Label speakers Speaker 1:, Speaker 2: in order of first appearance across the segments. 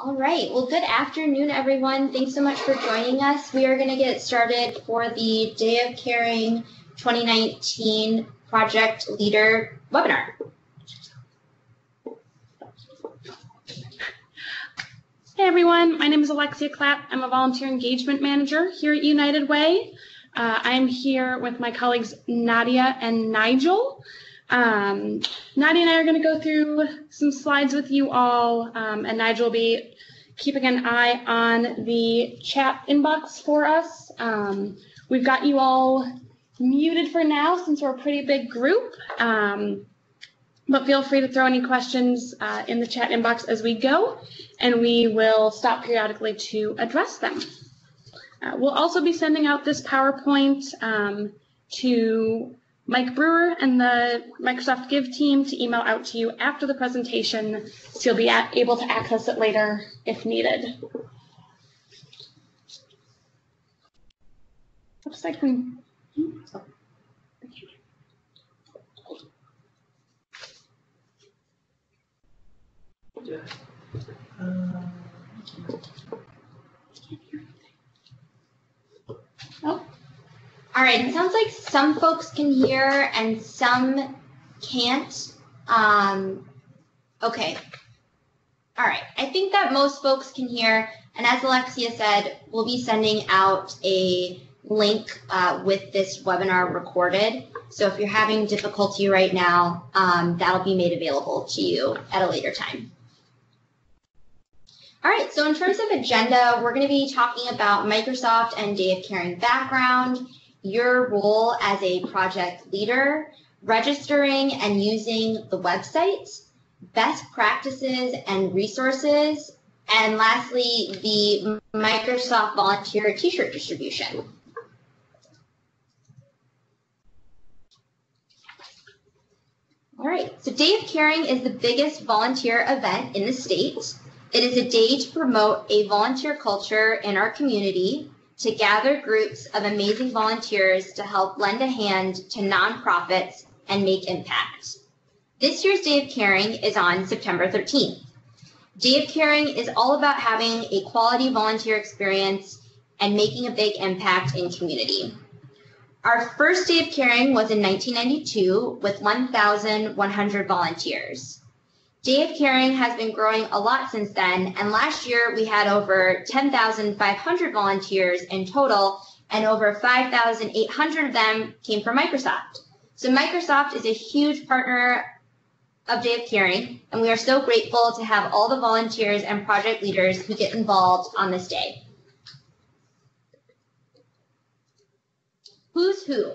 Speaker 1: All right. Well, good afternoon, everyone. Thanks so much for joining us. We are going to get started for the Day of Caring 2019 Project Leader webinar.
Speaker 2: Hey everyone, my name is Alexia Clapp. I'm a volunteer engagement manager here at United Way. Uh, I'm here with my colleagues Nadia and Nigel. Um, Nadia and I are going to go through some slides with you all, um, and Nigel will be keeping an eye on the chat inbox for us. Um, we've got you all muted for now since we're a pretty big group, um, but feel free to throw any questions uh, in the chat inbox as we go, and we will stop periodically to address them. Uh, we'll also be sending out this PowerPoint um, to Mike Brewer and the Microsoft Give team to email out to you after the presentation so you'll be able to access it later if needed.
Speaker 1: Oh. All right, it sounds like some folks can hear and some can't. Um, okay. All right, I think that most folks can hear, and as Alexia said, we'll be sending out a link uh, with this webinar recorded. So if you're having difficulty right now, um, that'll be made available to you at a later time. All right, so in terms of agenda, we're going to be talking about Microsoft and Day of Caring background, your role as a project leader, registering and using the website, best practices and resources, and lastly, the Microsoft Volunteer t-shirt distribution. All right, so Day of Caring is the biggest volunteer event in the state. It is a day to promote a volunteer culture in our community to gather groups of amazing volunteers to help lend a hand to nonprofits and make impact. This year's Day of Caring is on September 13th. Day of Caring is all about having a quality volunteer experience and making a big impact in community. Our first Day of Caring was in 1992 with 1,100 volunteers. Day of Caring has been growing a lot since then, and last year we had over 10,500 volunteers in total, and over 5,800 of them came from Microsoft. So Microsoft is a huge partner of Day of Caring, and we are so grateful to have all the volunteers and project leaders who get involved on this day. Who's who?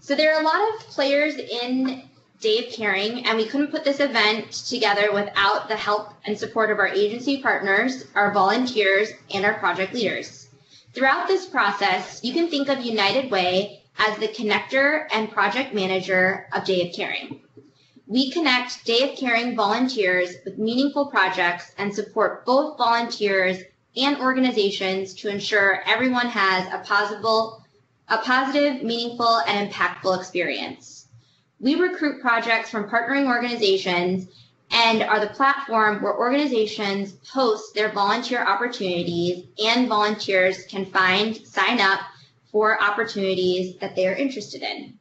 Speaker 1: So there are a lot of players in Day of Caring, and we couldn't put this event together without the help and support of our agency partners, our volunteers, and our project leaders. Throughout this process, you can think of United Way as the connector and project manager of Day of Caring. We connect Day of Caring volunteers with meaningful projects and support both volunteers and organizations to ensure everyone has a positive, a positive, meaningful, and impactful experience. We recruit projects from partnering organizations and are the platform where organizations post their volunteer opportunities and volunteers can find, sign up for opportunities that they are interested in.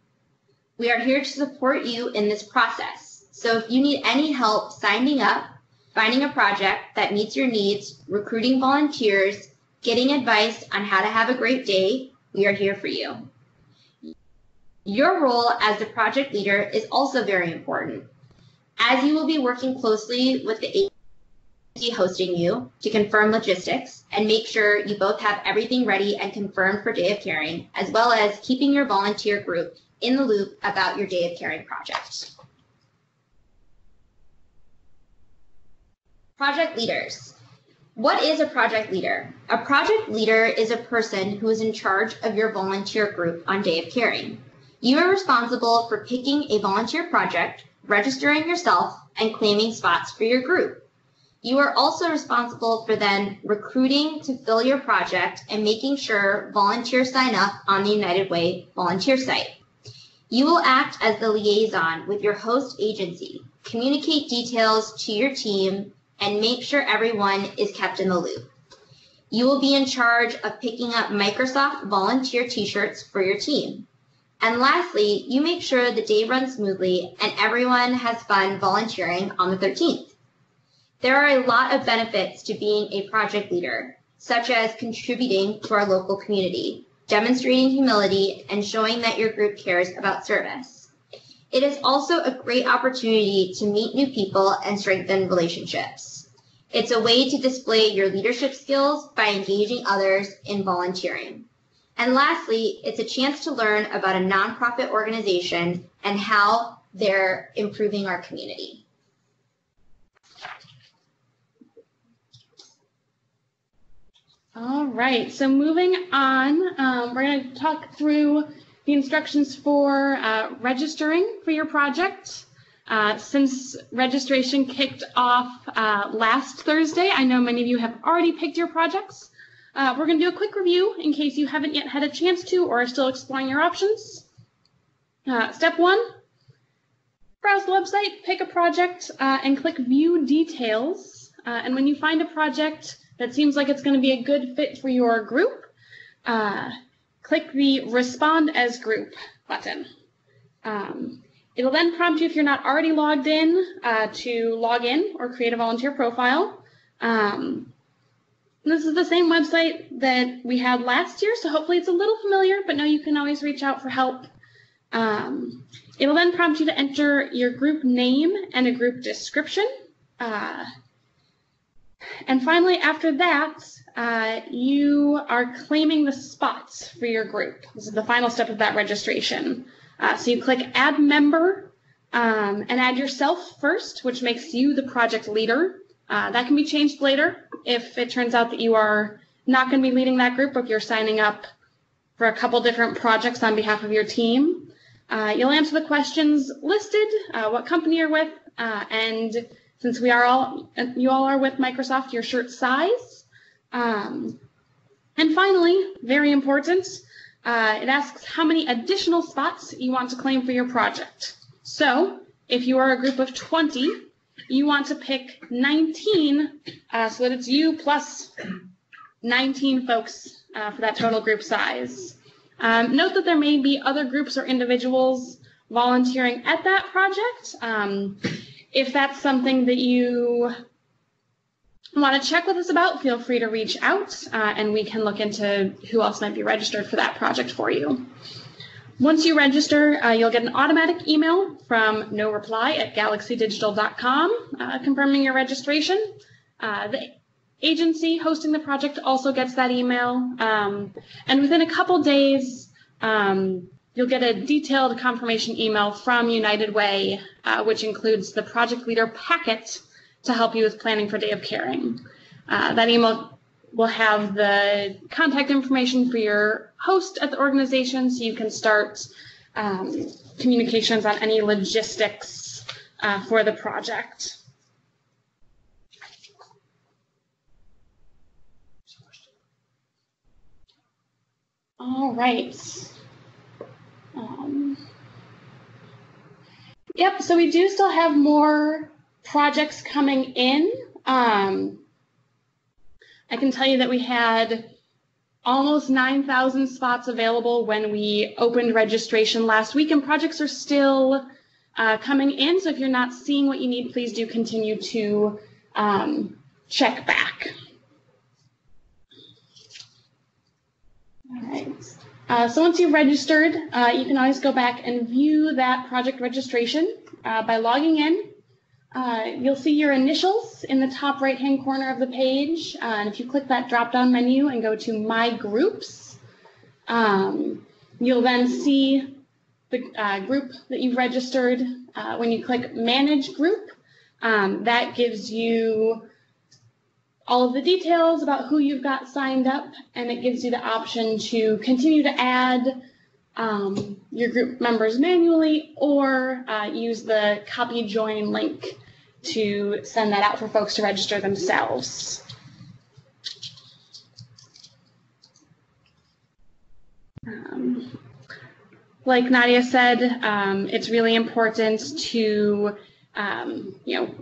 Speaker 1: We are here to support you in this process. So if you need any help signing up, finding a project that meets your needs, recruiting volunteers, getting advice on how to have a great day, we are here for you. Your role as the project leader is also very important, as you will be working closely with the agency hosting you to confirm logistics and make sure you both have everything ready and confirmed for Day of Caring, as well as keeping your volunteer group in the loop about your Day of Caring project. Project leaders. What is a project leader? A project leader is a person who is in charge of your volunteer group on Day of Caring. You are responsible for picking a volunteer project, registering yourself, and claiming spots for your group. You are also responsible for then recruiting to fill your project and making sure volunteers sign up on the United Way volunteer site. You will act as the liaison with your host agency, communicate details to your team, and make sure everyone is kept in the loop. You will be in charge of picking up Microsoft volunteer t-shirts for your team. And lastly, you make sure the day runs smoothly and everyone has fun volunteering on the 13th. There are a lot of benefits to being a project leader, such as contributing to our local community, demonstrating humility, and showing that your group cares about service. It is also a great opportunity to meet new people and strengthen relationships. It's a way to display your leadership skills by engaging others in volunteering. And lastly, it's a chance to learn about a nonprofit organization and how they're improving our community.
Speaker 2: All right, so moving on, um, we're going to talk through the instructions for uh, registering for your project. Uh, since registration kicked off uh, last Thursday, I know many of you have already picked your projects. Uh, we're going to do a quick review in case you haven't yet had a chance to or are still exploring your options. Uh, step one, browse the website, pick a project, uh, and click View Details. and when you find a project, that seems like it's going to be a good fit for your group, uh, click the Respond as Group button. Um, it'll then prompt you if you're not already logged in uh, to log in or create a volunteer profile. Um, this is the same website that we had last year, so hopefully it's a little familiar, but know you can always reach out for help. Um, it'll then prompt you to enter your group name and a group description. Uh, and finally, after that, uh, you are claiming the spots for your group. This is the final step of that registration. Uh, so you click Add Member um, and add yourself first, which makes you the project leader. Uh, that can be changed later if it turns out that you are not going to be leading that group, if you're signing up for a couple different projects on behalf of your team. Uh, you'll answer the questions listed, uh, what company you're with, uh, and since we are all, you all are with Microsoft, your shirt size. Um, and finally, very important, uh, it asks how many additional spots you want to claim for your project. So if you are a group of 20, you want to pick 19 uh, so that it's you plus 19 folks uh, for that total group size. Um, note that there may be other groups or individuals volunteering at that project. Um, if that's something that you want to check with us about, feel free to reach out uh, and we can look into who else might be registered for that project for you. Once you register, uh, you'll get an automatic email from no reply at galaxydigital.com uh, confirming your registration. Uh, the agency hosting the project also gets that email. Um, and within a couple days, um, You'll get a detailed confirmation email from United Way, uh, which includes the project leader packet to help you with planning for Day of Caring. Uh, that email will have the contact information for your host at the organization so you can start um, communications on any logistics uh, for the project. All right. Um, yep, so we do still have more projects coming in. Um, I can tell you that we had almost 9,000 spots available when we opened registration last week, and projects are still uh, coming in. So if you're not seeing what you need, please do continue to um, check back. All right. Uh, so once you've registered, uh, you can always go back and view that project registration uh, by logging in. Uh, you'll see your initials in the top right-hand corner of the page. Uh, and if you click that drop-down menu and go to My Groups, um, you'll then see the uh, group that you've registered. when you click Manage Group, um, that gives you all of the details about who you've got signed up, and it gives you the option to continue to add um, your group members manually or uh, use the copy join link to send that out for folks to register themselves. Um, like Nadia said, um, it's really important to, um, you know,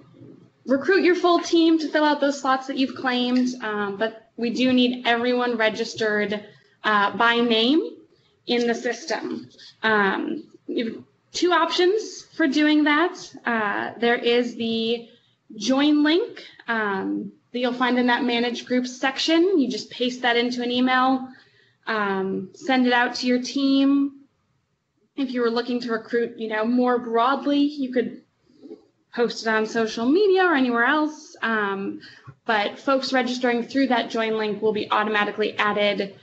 Speaker 2: recruit your full team to fill out those slots that you've claimed, um, but we do need everyone registered uh, by name in the system. Um, you have two options for doing that. Uh, there is the join link um, that you'll find in that manage groups section. You just paste that into an email, um, send it out to your team. If you were looking to recruit, you know, more broadly, you could post it on social media or anywhere else. Um, but folks registering through that join link will be automatically added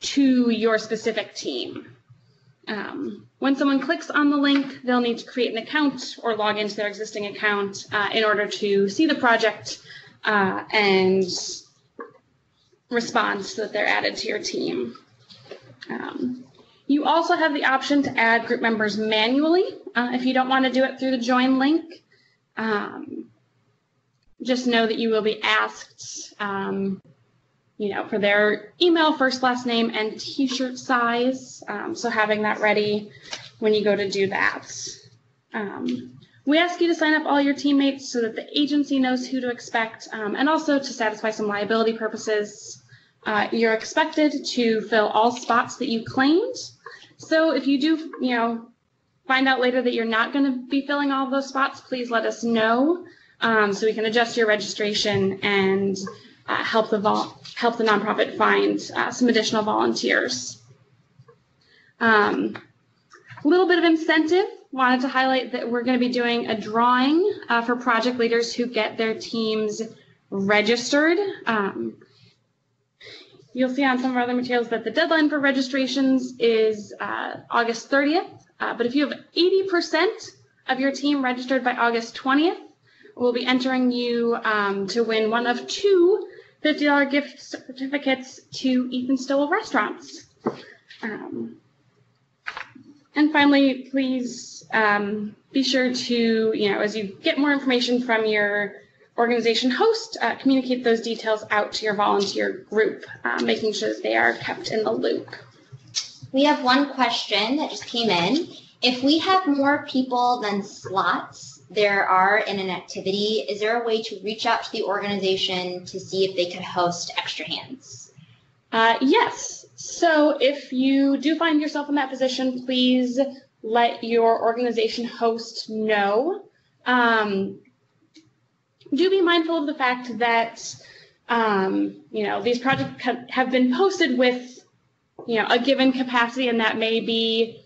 Speaker 2: to your specific team. Um, when someone clicks on the link, they'll need to create an account or log into their existing account uh, in order to see the project uh, and respond so that they're added to your team. Um, you also have the option to add group members manually uh, if you don't want to do it through the join link. Um, just know that you will be asked, um, you know, for their email, first, last name, and t-shirt size. Um, so having that ready when you go to do that. Um, we ask you to sign up all your teammates so that the agency knows who to expect, um, and also to satisfy some liability purposes. Uh, you're expected to fill all spots that you claimed. So if you do, you know, find out later that you're not going to be filling all those spots, please let us know um, so we can adjust your registration and uh, help the vol- help the nonprofit find uh, some additional volunteers. Um, a little bit of incentive. Wanted to highlight that we're going to be doing a drawing uh, for project leaders who get their teams registered. Um, you'll see on some of our other materials that the deadline for registrations is uh, August 30th. Uh, but if you have 80% of your team registered by August 20th, we'll be entering you um, to win one of two $50 gift certificates to Ethan Stowell restaurants. Um, and finally, please um, be sure to, you know, as you get more information from your organization host, uh, communicate those details out to your volunteer group, uh, making sure that they are kept in the loop.
Speaker 1: We have one question that just came in. If we have more people than slots there are in an activity, is there a way to reach out to the organization to see if they could host extra hands?
Speaker 2: Uh, yes. So if you do find yourself in that position, please let your organization host know. Um, do be mindful of the fact that um, you know these projects have been posted with you know a given capacity, and that may be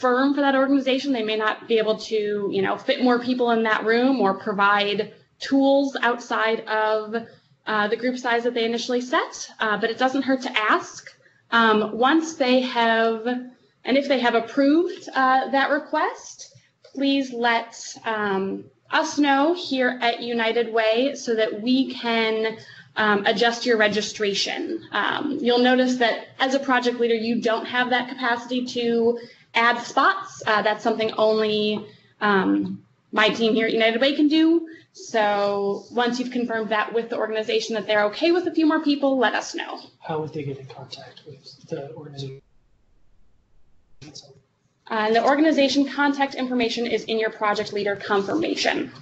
Speaker 2: firm for that organization. They may not be able to, you know, fit more people in that room or provide tools outside of uh, the group size that they initially set, uh, but it doesn't hurt to ask. Um, once they have, and if they have approved uh, that request, please let um, us know here at United Way so that we can um, adjust your registration. Um, you'll notice that as a project leader, you don't have that capacity to add spots. Uh, that's something only um, my team here at United Way can do. So once you've confirmed that with the organization that they're okay with a few more people, let us know.
Speaker 3: How would they get in contact with the organization?
Speaker 2: Uh, the organization contact information is in your project leader confirmation.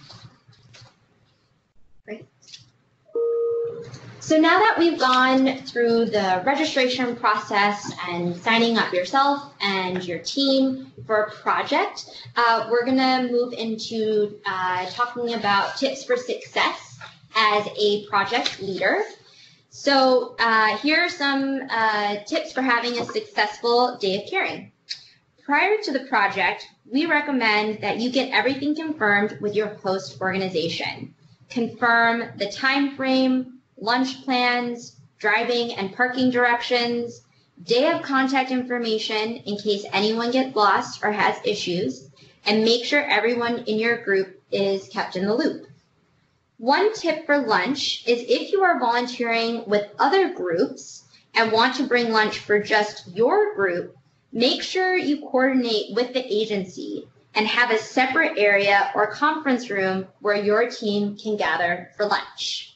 Speaker 1: So now that we've gone through the registration process and signing up yourself and your team for a project, uh, we're going to move into uh, talking about tips for success as a project leader. So uh, here are some uh, tips for having a successful day of caring. Prior to the project, we recommend that you get everything confirmed with your host organization. Confirm the time frame, lunch plans, driving and parking directions, day of contact information in case anyone gets lost or has issues, and make sure everyone in your group is kept in the loop. One tip for lunch is if you are volunteering with other groups and want to bring lunch for just your group, make sure you coordinate with the agency and have a separate area or conference room where your team can gather for lunch.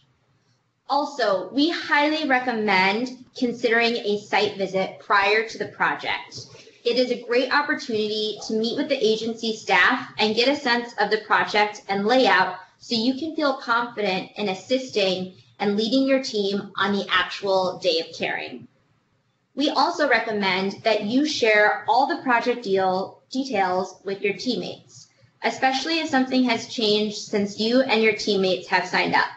Speaker 1: Also, we highly recommend considering a site visit prior to the project. It is a great opportunity to meet with the agency staff and get a sense of the project and layout so you can feel confident in assisting and leading your team on the actual day of caring. We also recommend that you share all the project deal details with your teammates, especially if something has changed since you and your teammates have signed up.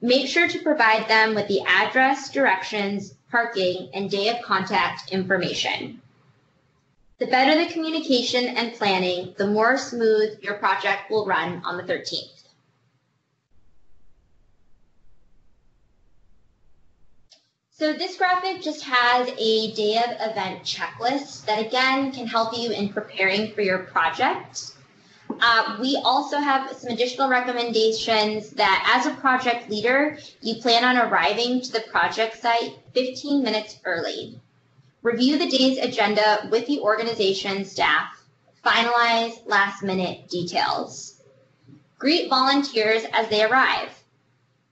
Speaker 1: Make sure to provide them with the address, directions, parking, and day of contact information. The better the communication and planning, the more smooth your project will run on the 13th. So this graphic just has a day of event checklist that again can help you in preparing for your project. Uh, we also have some additional recommendations that as a project leader, you plan on arriving to the project site 15 minutes early. Review the day's agenda with the organization staff. Finalize last minute details. Greet volunteers as they arrive.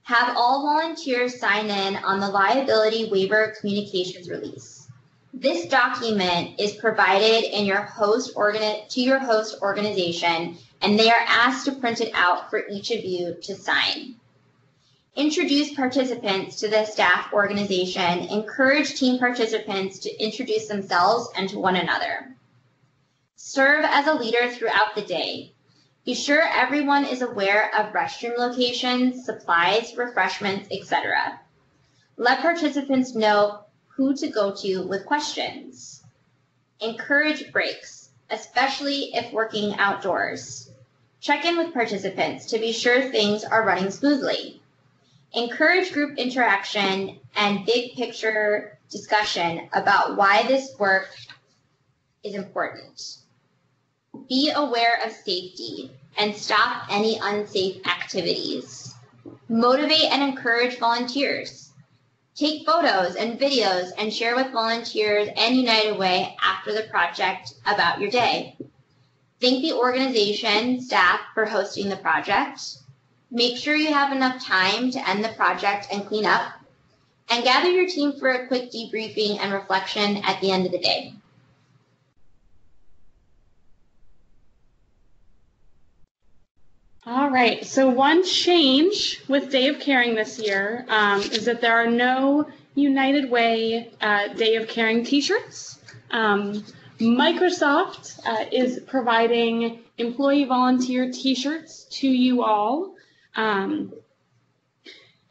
Speaker 1: Have all volunteers sign in on the liability waiver communications release. This document is provided in your host organi- to your host organization, and they are asked to print it out for each of you to sign. Introduce participants to the staff organization. Encourage team participants to introduce themselves and to one another. Serve as a leader throughout the day. Be sure everyone is aware of restroom locations, supplies, refreshments, etc. Let participants know who to go to with questions. Encourage breaks, especially if working outdoors. Check in with participants to be sure things are running smoothly. Encourage group interaction and big picture discussion about why this work is important. Be aware of safety and stop any unsafe activities. Motivate and encourage volunteers. Take photos and videos and share with volunteers and United Way after the project about your day. Thank the organization staff for hosting the project. Make sure you have enough time to end the project and clean up. And gather your team for a quick debriefing and reflection at the end of the day.
Speaker 2: All right, so one change with Day of Caring this year um, is that there are no United Way uh, Day of Caring t-shirts. Um, Microsoft uh, is providing employee volunteer t-shirts to you all. Um,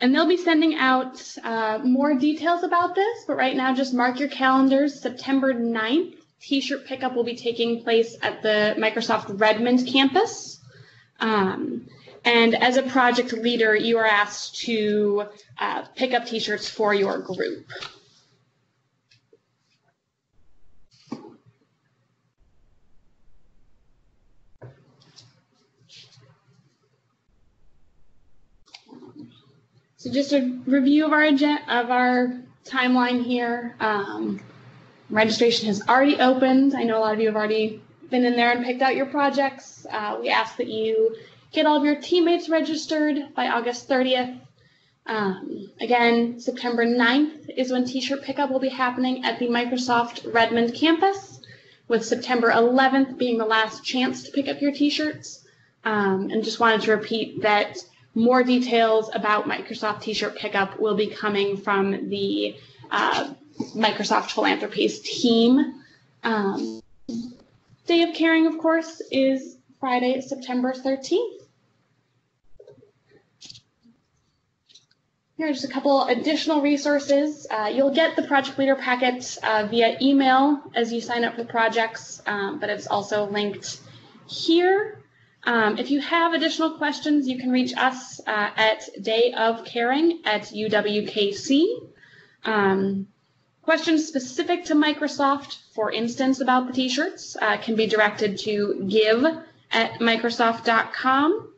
Speaker 2: and they'll be sending out uh, more details about this, but right now just mark your calendars. September 9th, t-shirt pickup will be taking place at the Microsoft Redmond campus. Um, and as a project leader, you are asked to uh, pick up t-shirts for your group. So just a review of our of our timeline here. Um, registration has already opened. I know a lot of you have already been in there and picked out your projects. Uh, we ask that you get all of your teammates registered by August 30th. Um, again, September 9th is when t-shirt pickup will be happening at the Microsoft Redmond campus, with September 11th being the last chance to pick up your t-shirts. Um, and just wanted to repeat that more details about Microsoft t-shirt pickup will be coming from the uh, Microsoft Philanthropies team. Um, Day of Caring, of course, is Friday, September 13th. Here are just a couple additional resources. Uh, you'll get the project leader packet uh, via email as you sign up for projects, um, but it's also linked here. Um, if you have additional questions, you can reach us uh, at dayofcaring at UWKC. Um, questions specific to Microsoft, for instance, about the t-shirts, uh, can be directed to give at microsoft.com.